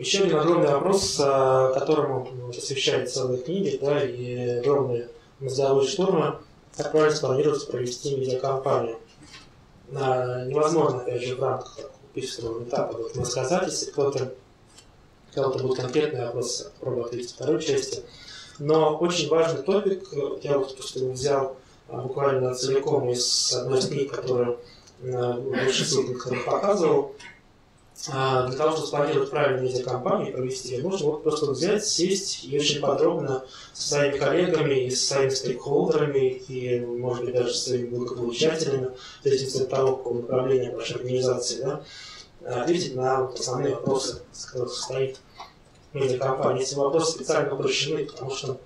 Еще один огромный вопрос, а, которому посвящает целые книги, да, и огромные мозговые штурмы, как правильно спланировать провести медиакомпанию. Невозможно, опять же, в рамках письменного этапа этом рассказать, если кто-то кого-то будут конкретные вопросы, попробую ответить в второй части. Но очень важный топик, я вот просто взял а, буквально целиком из одной из книг, которую больше ссылок показывал, а, для того, чтобы спланировать правильно медиакомпанию и провести нужно вот просто взять, сесть и очень подробно со своими коллегами и со своими стейкхолдерами и, может быть, даже со своими благополучателями, в зависимости от того, какого направления вашей организации, да, ответить на основные вопросы, с которых состоит медиакомпания. Эти вопросы специально обращены, потому что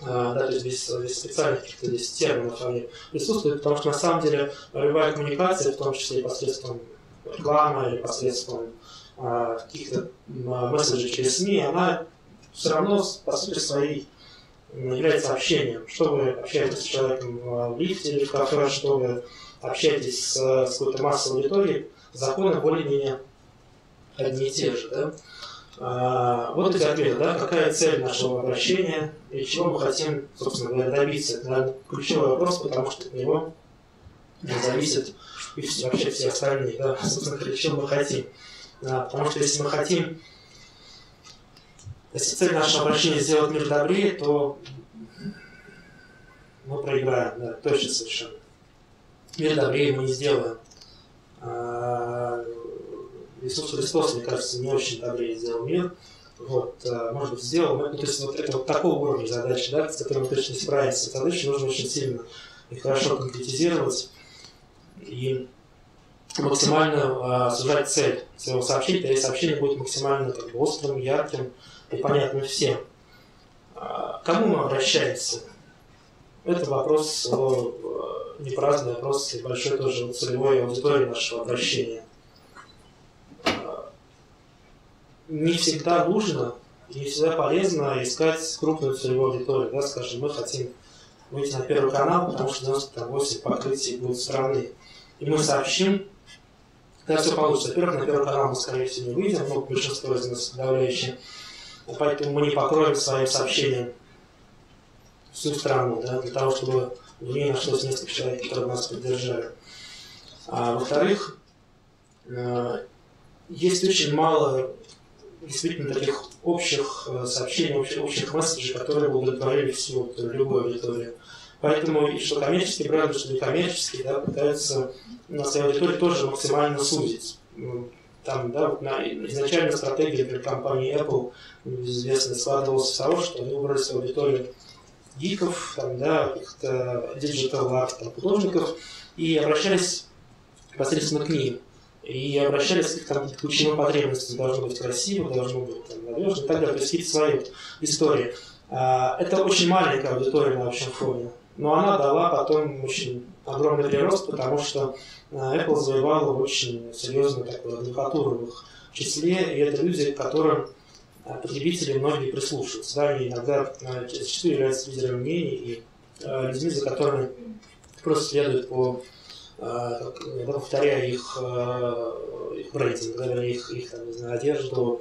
да, то есть без, без специальных каких-то здесь терминов они присутствуют, потому что на самом деле любая коммуникация, в том числе и посредством рекламы или посредством а, каких-то а, месседжей через СМИ, она все равно, по сути своей, является общением. Что вы общаетесь с человеком в лифте или в кафе, что вы общаетесь с, с какой-то массовой аудиторией, законы более-менее одни и те же. Да? А, вот эти ответы, да, какая цель нашего обращения и чего мы хотим, собственно говоря, добиться. Это ключевой вопрос, потому что от него зависит и вообще все остальные, да, собственно говоря, чего мы хотим. Да, потому что если мы хотим, если цель нашего обращения сделать мир добрее, то мы проиграем, да, точно совершенно. Мир добрее мы не сделаем. А, Иисус Христос, мне кажется, не очень добрее сделал мир. Вот, а, может быть, сделал, ну, то есть вот это вот такого уровня задачи, да, с которым точно не справиться. Задачу нужно очень сильно и хорошо конкретизировать и максимально э, сужать цель своего сообщения, и сообщение будет максимально как бы, острым, ярким и понятным всем. Э, кому мы обращаемся? Это вопрос о, не праздный вопрос, и большой тоже целевой аудитории нашего обращения. Не всегда нужно не всегда полезно искать крупную целевую аудиторию. Да, скажем, мы хотим выйти на первый канал, потому что 98 покрытий будет страны и мы сообщим, когда все получится. Во-первых, на первый канал мы, скорее всего, не выйдем, но большинство из нас подавляющее. Поэтому мы не покроем своим сообщением всю страну, да, для того, чтобы в ней нашлось несколько человек, которые нас поддержали. А, во-вторых, э, есть очень мало действительно таких общих э, сообщений, общих, общих месседжей, которые бы удовлетворили всю любую аудиторию. Поэтому и что коммерческие бренды, что некоммерческие, да, пытаются на своей аудитории тоже максимально сузить. Ну, там, да, вот на, изначально стратегия для компании Apple известно складывалась с того, что они выбрали свою аудиторию гиков, там, да, каких-то арт, там, художников, и обращались непосредственно к ним. И обращались к там, ключевым потребностям. Должно быть красиво, должно быть там, надежно и так далее. То есть какие-то свои истории. А, это очень маленькая аудитория на общем фоне. Но она дала потом очень огромный прирост, потому что э, Apple завоевала очень серьезную такую адвокатуру в их числе, и это люди, которым э, потребители многие прислушиваются. Да, они иногда э, зачастую являются лидерами мнений и людьми, за которыми просто следуют по повторяя их, их рейтинг, да, их, их там, не знаю, одежду,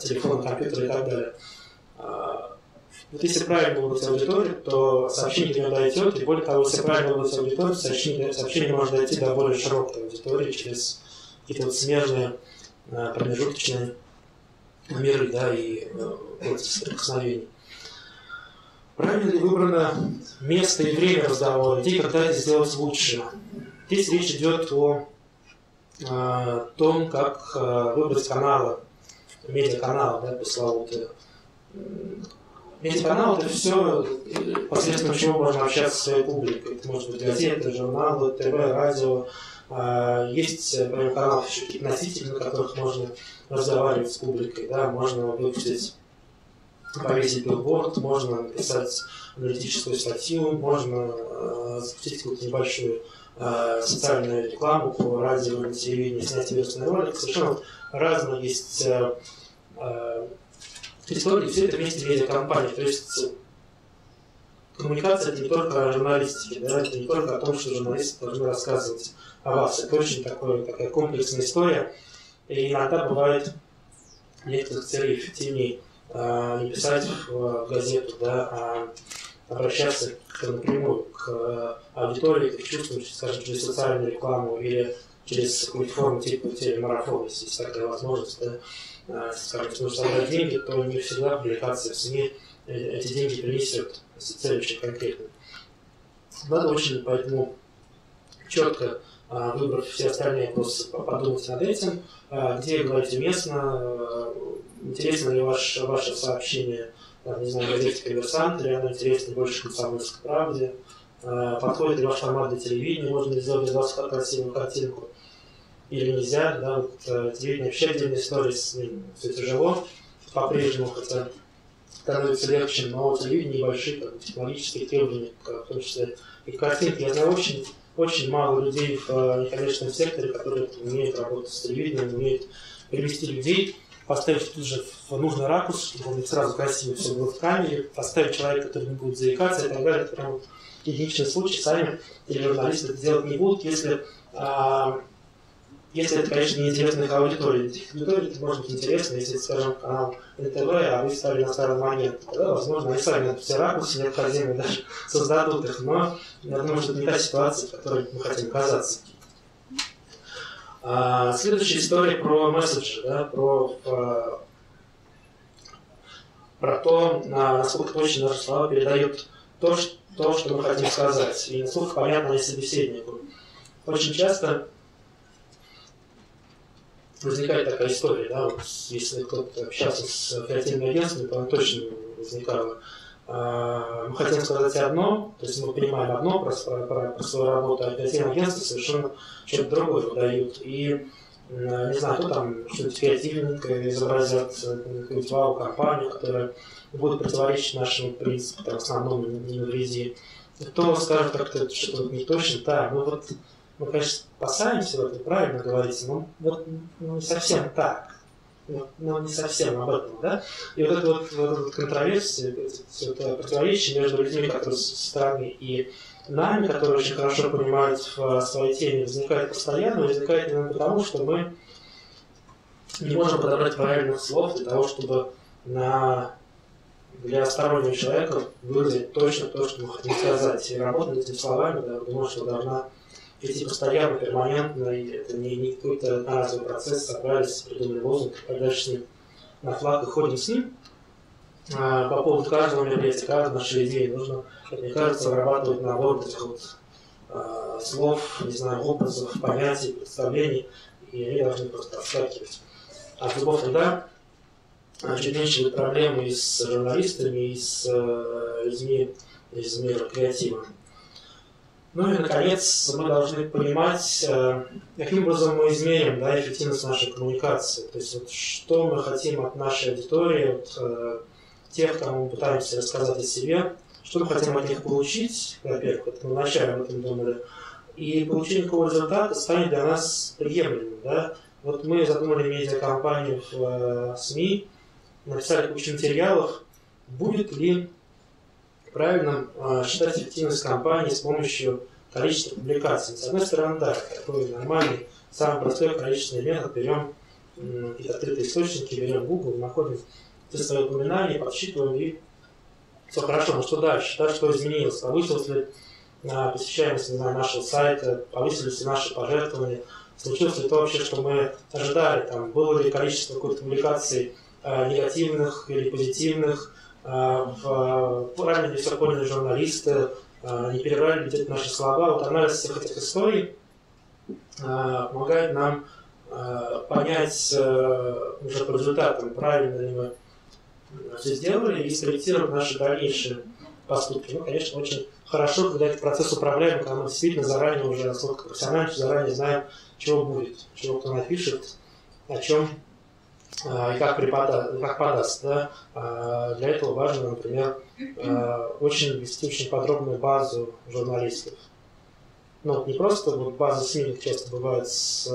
телефон, компьютер и так далее. Вот если правильно выбрать аудиторию, то сообщение до нее дойдет, и более того, если правильно выбрать аудиторию, сообщение, сообщение может дойти до более широкой аудитории через какие-то вот смежные э, промежуточные миры да, и э, соприкосновений. Правильно ли выбрано место и время разговора, где когда это сделать лучше? Здесь речь идет о э, том, как э, выбрать каналы, медиаканалы, да, пресловутые Медиаканал – это все, посредством чего можно общаться с своей публикой. Это может быть газеты, журналы, ТВ, радио. А, есть, помимо каналов, еще какие-то носители, на которых можно разговаривать с публикой. Да? Можно выпустить, повесить билборд, можно написать аналитическую статью, можно э, запустить какую-то небольшую э, социальную рекламу по радио, на телевидении, снять интересный ролик. Совершенно разные есть э, истории, все это вместе медиакомпании. То есть коммуникация это не только о журналистике, да, это не только о том, что журналисты должны рассказывать о вас. Это очень такое, такая комплексная история. И иногда бывает некоторых целей эффективнее не писать в газету, да, а обращаться напрямую к аудитории, к чувствам, скажем, через социальную рекламу или через какую-то форму типа телемарафона, если есть такая возможность, да, скажем, если нужно собрать деньги, то не всегда публикация в СМИ эти деньги принесет, если цель очень конкретная. Надо очень поэтому четко выбрав все остальные вопросы, подумать над этим, где говорить уместно, интересно ли ваше, ваше сообщение, не знаю, газете «Коммерсант», или оно интересно больше комсомольской правде, подходит ли ваш формат для телевидения, можно ли сделать из вас красивую картинку, или нельзя, да, вот, телевидение вообще отдельная история, с ним все тяжело, по-прежнему, хотя становится легче, но телевидение небольшие как, технологические требования, в том числе и картинки. Я знаю очень очень мало людей в э, некоммерческом секторе, которые умеют работать с телевидением, умеют привести людей, поставить тут же в нужный ракурс, чтобы сразу красиво все было в камере, поставить человека, который не будет заикаться и так далее. Это прям единичный случай. Сами тележурналисты это делать не будут, если а, если это, конечно, не интересно их аудитории. Их аудитории это может быть интересно, если, скажем, канал НТВ, а вы стали на старый момент, тогда, возможно, они сами все ракурсы необходимые даже создадут их, но я думаю, что это не та ситуация, в которой мы хотим оказаться. А, следующая история про месседжи, да, про, про, про то, насколько точно наши слова передают то, что, то, что мы хотим сказать, и насколько понятно они собеседнику. Очень часто возникает такая история, да, вот если кто-то общался с креативными агентствами, то она точно возникала. А, мы хотим сказать одно, то есть мы понимаем одно про, про, про свою работу, а креативные агентства совершенно что-то другое выдают. И не знаю, кто там что-то креативненькое изобразят, какую-нибудь вау-компанию, которая будет противоречить нашему принципу, там, основному не навреди. Кто скажет как-то что-то не точно, да, ну вот мы, конечно, спасаемся в этом, правильно говорите, но вот ну, не совсем так. Ну, ну, не совсем об этом, да? И вот это вот, вот эта контроверсия, это противоречие между людьми, которые со стороны, и нами, которые очень хорошо понимают в своей теме, возникает постоянно, возникает именно потому, что мы не можем подобрать правильных слов для того, чтобы на для стороннего человека выразить точно то, что мы хотим сказать. И работать этими словами, да, потому что должна идти постоянно, перманентно, и это не, не какой-то одноразовый процесс, собрались, придумали лозунг, и дальше на флаг и ходим с ним. А, по поводу каждого мероприятия, каждой нашей идеи нужно, мне кажется, вырабатывать набор этих вот а, слов, не знаю, образов, понятий, представлений, и они должны просто отскакивать. А в любовь туда чуть меньше проблемы и с журналистами, и с э, людьми из мира креатива. Ну и, наконец, мы должны понимать, э, каким образом мы измерим да, эффективность нашей коммуникации. То есть, вот, что мы хотим от нашей аудитории, от э, тех, кому мы пытаемся рассказать о себе, что мы хотим от них получить, во-первых, это мы вначале об этом думали, и получение какого результата станет для нас приемлемым. Да? Вот мы задумали медиакомпанию в э, СМИ, написали кучу материалов, будет ли правильно э, считать эффективность компании с помощью количества публикаций. С одной стороны, да, такой нормальный, самый простой количественный метод, берем какие-то открытые источники, берем Google, находим тестовые упоминания, подсчитываем и все хорошо, но что дальше? Да, что изменилось? Повысилась ли посещаемость не знаю, нашего сайта, повысились ли наши пожертвования, случилось ли то вообще, что мы ожидали, там, было ли количество какой-то публикаций э, негативных или позитивных, а, в, правильно ли все поняли журналисты, а, не перебрали ли наши слова. Вот анализ всех этих историй помогает нам понять уже по результатам, правильно ли мы все сделали и скорректировать наши дальнейшие поступки. Ну, конечно, очень хорошо, когда этот процесс управляем, когда мы действительно заранее уже, насколько профессионально, заранее знаем, чего будет, чего кто напишет, о чем и как, препода, как подаст. Да? А, для этого важно, например, а, очень вести очень подробную базу журналистов. Ну, не просто вот база СМИ, как часто бывает с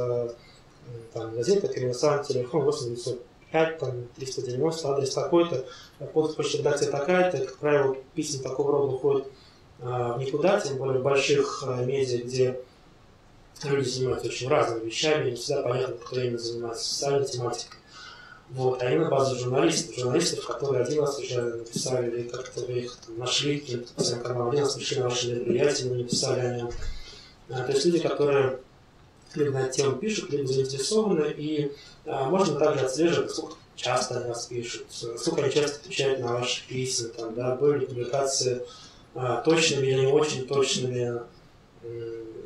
там, газеты, коммерсант, телефон 8905, там, 390, адрес такой-то, почта редакция такая-то, как правило, письма такого рода уходят никуда, тем более в больших медиа, где люди занимаются очень разными вещами, не всегда понятно, кто именно занимается социальной тематикой. Вот, а именно базу журналистов, журналистов, которые один раз уже написали, или как-то вы их там, нашли, каким-то своим каналом, один раз пришли на ваше мероприятие, вы написали о нем. А, то есть люди, которые либо на эту тему пишут, либо заинтересованы, и а, можно также отслеживать, сколько часто они вас пишут, сколько они часто отвечают на ваши письма, там, да, были ли публикации а, точными или не очень точными,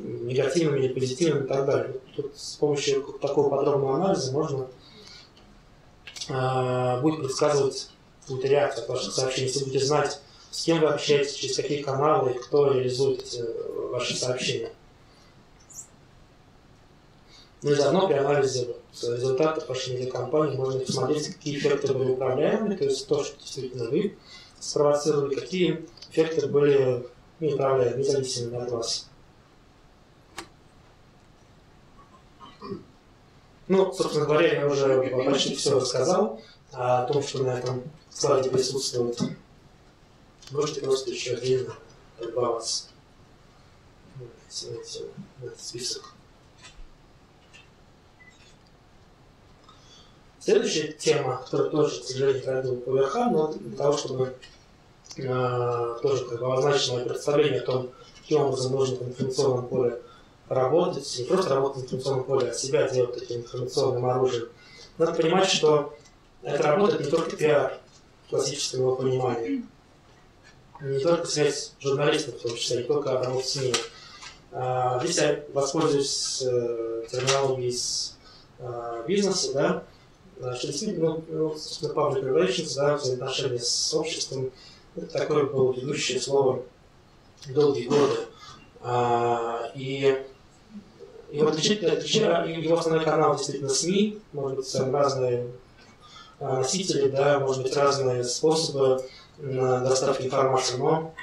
негативными или позитивными и так далее. Тут с помощью такого подробного анализа можно будет предсказывать будет реакцию от ваших сообщений, если будете знать, с кем вы общаетесь, через какие каналы, кто реализует э, ваши сообщения. Ну и заодно при анализе результатов вашей медиакомпании можно посмотреть, какие эффекты были управляемы, то есть то, что действительно вы спровоцировали, какие эффекты были неуправляемы, независимыми от вас. Ну, собственно говоря, я уже почти все рассказал о том, что на этом слайде присутствует. Можете просто еще отдельно добавиться этот список. Следующая тема, которая тоже, к сожалению, пройду по верхам, но для того, чтобы э, тоже как бы обозначить мое представление о том, каким образом можно в информационном поле работать, не просто работать в информационном поле, а себя делать таким информационным оружием. Надо понимать, что это работает не только пиар в классическом его понимании, не только связь журналистов, в том числе, не только работа СМИ. А, здесь я воспользуюсь э, терминологией из э, бизнеса, да, что действительно, ну, ну собственно, public relations, да, взаимоотношения с обществом, это такое было ведущее слово долгие годы. А, и его отличительная его основной канал действительно СМИ, может быть, разные а, носители, да, может быть, разные способы доставки информации, но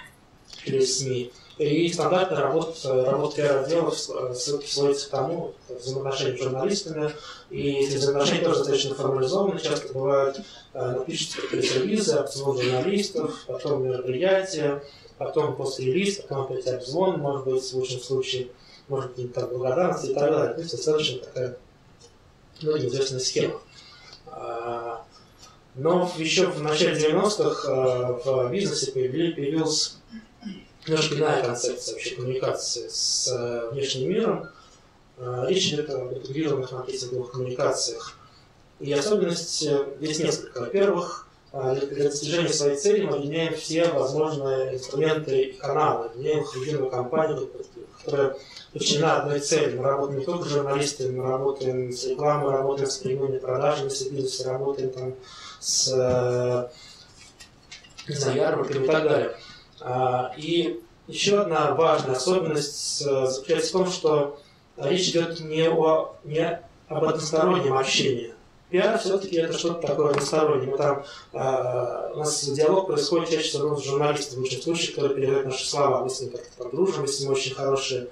через СМИ. И стандартная работа, работа пиар-отделов сводится к тому, взаимоотношения с журналистами, и эти взаимоотношения тоже достаточно формализованы, часто бывают, а, напишутся пресс-релизы, опцион журналистов, потом мероприятия, потом после релиза, потом опять обзвон, может быть, в лучшем случае может быть, там, благодарность и так далее. То есть достаточно такая ну, неизвестная схема. А, но еще в начале 90-х а, в бизнесе появилась немножко иная концепция вообще коммуникации с а, внешним миром. Речь идет о интегрированных маркетинговых коммуникациях. И особенность э, здесь несколько. Во-первых, для достижения своей цели мы объединяем все возможные инструменты и каналы, объединяем их в единую компанию, которая подчинена одной цели. Мы работаем не только журналистами, мы работаем с рекламой, работаем с прямыми продажами, с бизнесом, работаем там с э, не и так далее. А, и еще одна важная особенность заключается в том, что речь идет не, о, не об одностороннем общении. Пиар все-таки это что-то такое одностороннее. Мы там, э, у нас диалог происходит чаще всего с журналистом, в лучшем случае, который передает наши слова. Мы с ним как-то подружим, если мы очень хорошие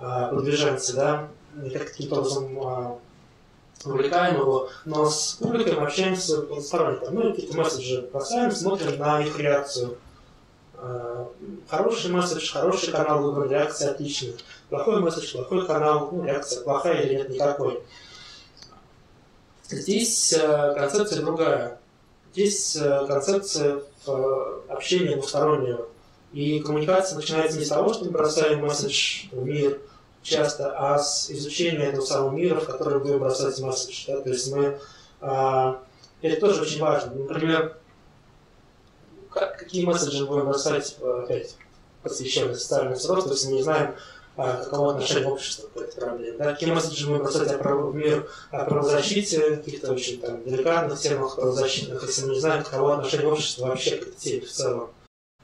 а, продвиженцы, да, каким-то образом а, увлекаем его, но с публикой мы общаемся односторонне. Ну, какие-то месседжи бросаем, смотрим на их реакцию. А, хороший месседж, хороший канал выбран, реакция отличная. Плохой месседж, плохой канал, ну, реакция плохая или нет никакой. Здесь концепция другая. Здесь концепция общения двустороннего. И коммуникация начинается не с того, что мы бросаем месседж в мир, часто, а с изучения этого самого мира, в который будем бросать месседж. Да? То есть мы... А, это тоже очень важно. Например, как, какие месседжи будем бросать, опять, посвященные социальному сродству, если мы не знаем, а, каково отношение общества к этой проблеме. Да? Какие месседжи будем бросать о прав... в мир о правозащите, каких-то очень там, деликатных темах правозащитных, если мы не знаем, каково отношение общества вообще к этой теме в целом.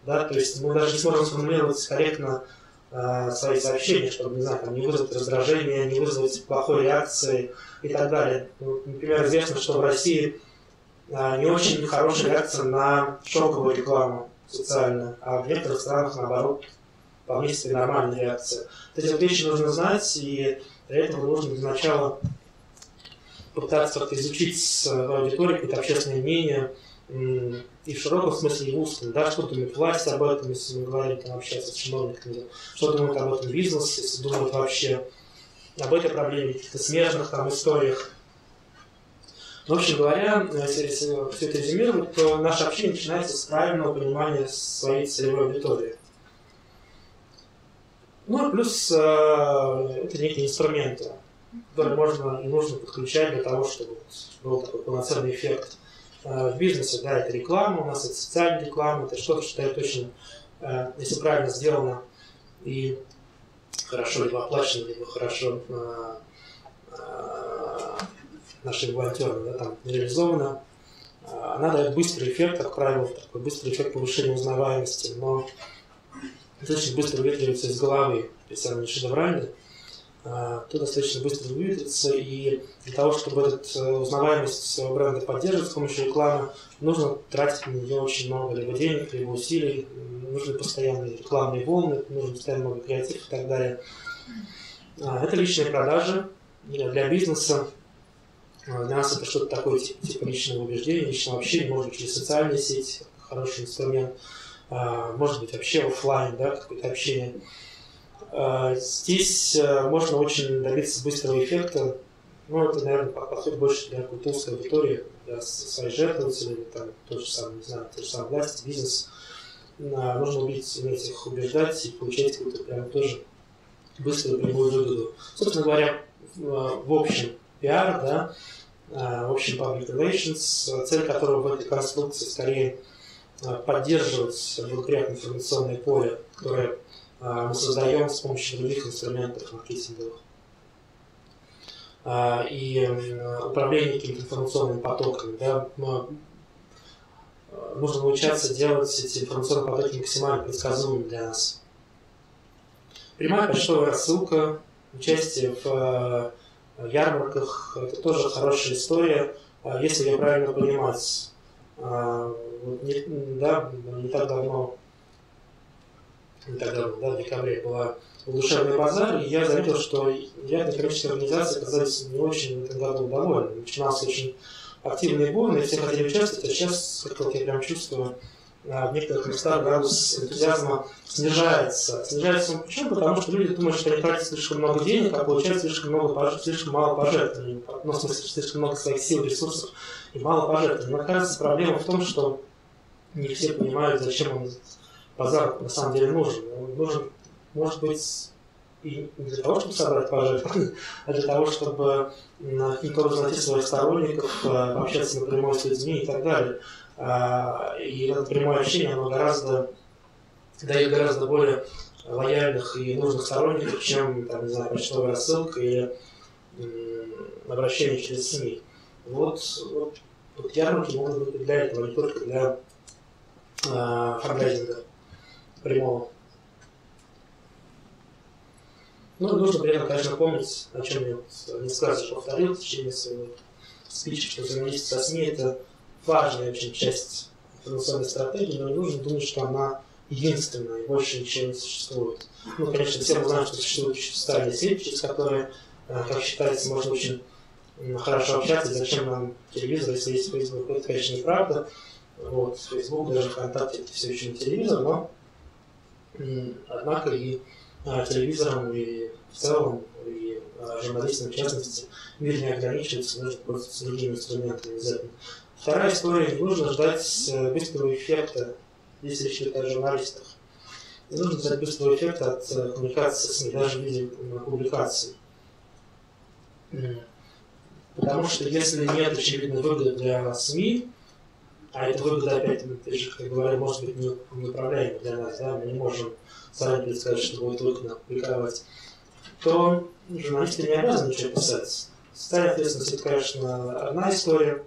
Да? То есть мы даже не сможем сформулировать корректно э, свои сообщения, чтобы, не знаю, там, не вызвать раздражение, не вызвать плохой реакции и так далее. Ну, например, известно, что в России э, не очень хорошая реакция на шоковую рекламу социальную, а в некоторых странах, наоборот, вполне себе нормальная реакция. Вот эти вот вещи нужно знать, и для этого нужно для начала попытаться как-то изучить с аудиторией какое-то общественное мнение, и в широком смысле, и в узком, да, что думает власть об этом, если мы говорим, там, общаться с чиновниками, что думает об этом бизнес, если думают вообще об этой проблеме, каких-то смежных там историях. В общем говоря, если, если все это резюмировать, то наше общение начинается с правильного понимания своей целевой аудитории. Ну и плюс э, это некие инструменты, которые можно и нужно подключать для того, чтобы был такой полноценный эффект. Э, в бизнесе, да, это реклама, у нас это социальная реклама, это что-то, что дает очень, э, если правильно сделано и хорошо либо оплачено, либо хорошо э, э, нашими волонтерами да, там реализовано, э, она дает быстрый эффект, как правило, такой быстрый эффект повышения узнаваемости, но достаточно быстро выветривается из головы, если она не шедевральная, то достаточно быстро выветрится, и для того, чтобы этот узнаваемость своего бренда поддерживать с помощью рекламы, нужно тратить на нее очень много либо денег, либо усилий, нужны постоянные рекламные волны, нужно постоянно много креатив и так далее. Это личные продажи для бизнеса. Для нас это что-то такое типа, личного убеждения, личного общения, может через социальные сети, хороший инструмент, может быть, вообще офлайн, да, какое-то общение. Здесь можно очень добиться быстрого эффекта. Ну, это, наверное, подходит больше для узкой аудитории, для своих жертвователей, там, то же самое, не знаю, то же самое власть, бизнес. Нужно уметь, уметь их убеждать и получать какую-то прям тоже быструю прямую выгоду. Собственно говоря, в общем, пиар, да, в общем, public relations, цель которого в этой конструкции скорее поддерживать благоприятное информационное поле, которое мы создаем с помощью других инструментов маркетинговых. И управление какими-то информационными потоками. Да, нужно научаться делать эти информационные потоки максимально предсказуемыми для нас. Прямая почтовая рассылка, участие в ярмарках – это тоже хорошая история, если ее правильно понимать. Не, да, не так давно не так давно, да, в декабре была душевный базар, и я заметил, что я некоммерческие организации оказались не очень этом году довольны. Начинался очень активный и все хотели участвовать, а сейчас, как вот я прям чувствую, в некоторых местах градус энтузиазма снижается. Снижается он почему? Потому что люди думают, что они тратят слишком много денег, а получают слишком, много, слишком мало пожертвований. Ну, в смысле, слишком много своих сил, ресурсов и мало пожертвований. Но, кажется, проблема в том, что не все понимают, зачем он базар на самом деле нужен. Он нужен, может быть, и не для того, чтобы собрать пожертвования, а для того, чтобы каким-то образом найти своих сторонников, общаться напрямую с людьми и так далее. А, и это прямое общение, оно гораздо дает гораздо более лояльных и нужных сторонников, чем, там, не знаю, почтовая рассылка или обращение через СМИ. Вот, вот, вот ярмарки могут быть для этого, не только для э, фандрайзинга прямого. Ну, нужно при этом, конечно, помнить, о чем я вот несколько раз повторил в течение своего спича, что взаимодействие со СМИ – это важная очень часть информационной стратегии, но не нужно думать, что она единственная, и больше ничего не существует. Ну, конечно, все мы знаем, что существуют социальные сети, через которые, э, как считается, можно очень хорошо общаться, зачем нам телевизор, если есть Facebook, это, конечно, неправда. Вот, Facebook, даже ВКонтакте, это все еще не телевизор, но однако и а, телевизором, и в целом, и а, журналистам в частности, мир не ограничивается, нужно пользоваться другими инструментами обязательно. Вторая история, не нужно ждать э, быстрого эффекта, если речь идет о журналистах. Не нужно ждать быстрого эффекта от э, коммуникации с СМИ, даже в виде публикаций. Потому что если нет очевидной выгоды для СМИ, а эта выгода, опять, мы же, как говорили, может быть неуправляема для нас, да, мы не можем заранее предсказать, что будет выгодно публиковать, то журналисты не обязаны ничего писать. Социальная ответственность – это, конечно, одна история,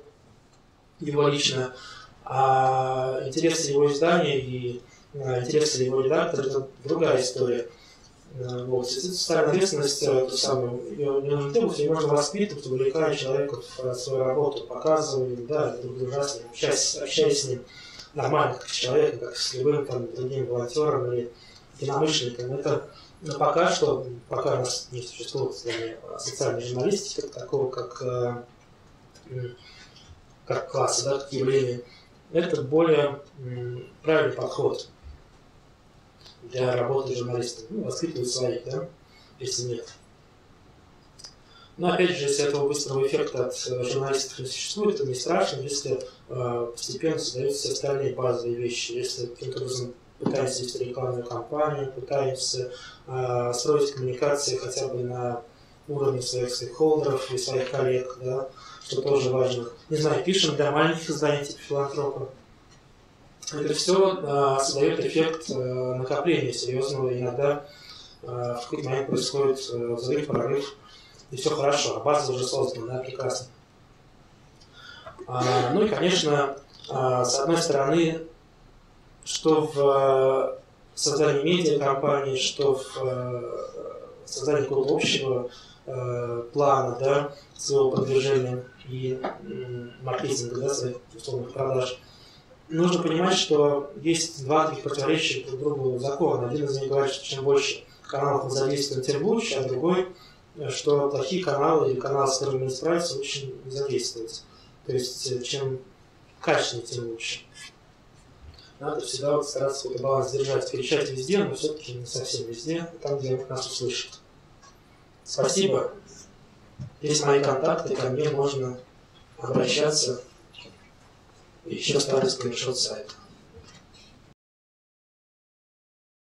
его лично, а интересы его издания и а, интересы его редактора – это другая история. А, вот. Социальная ответственность, то самое, ее не нужно требовать, ее можно воспитывать, увлекая человека в свою работу, показывая, да, друг друга, общаясь, общаясь с ним нормально, как с человеком, как с любым там, другим волонтером или единомышленником. Это но пока что, пока у нас не существует социальной журналистики, такого как как класса, да, как явление, это более правильный подход для работы журналиста. Ну, воспитывать своих, да, если нет. Но опять же, если этого быстрого эффекта от журналистов не существует, это не страшно, если э, постепенно создаются все остальные базовые вещи. Если каким-то образом пытаемся вести рекламную кампанию, пытаемся э, строить коммуникации хотя бы на уровне своих стейкхолдеров и своих коллег, да, что тоже важно. Не знаю, пишем для маленьких изданий типа филантропа. Это все э, создает эффект э, накопления серьезного. Иногда э, в какой-то момент происходит э, взрыв, прорыв, и все хорошо, а база уже создана, да, прекрасно. А, ну и, конечно, а, с одной стороны, что в э, создании медиакомпании, что в э, создании какого-то общего э, плана, да, своего продвижения и маркетинга, да, своих условных продаж, нужно понимать, что есть два таких противоречия друг другу закона. Один из них говорит, что чем больше каналов мы задействуем, тем лучше, а другой, что плохие каналы или каналы, с которыми не справиться, лучше не задействовать. То есть, чем качественнее, тем лучше. Надо всегда вот стараться какой-то баланс держать, кричать везде, но все-таки не совсем везде, там, где нас услышат. Спасибо. Есть мои контакты, ко мне можно обращаться. Еще старый скриншот сайта.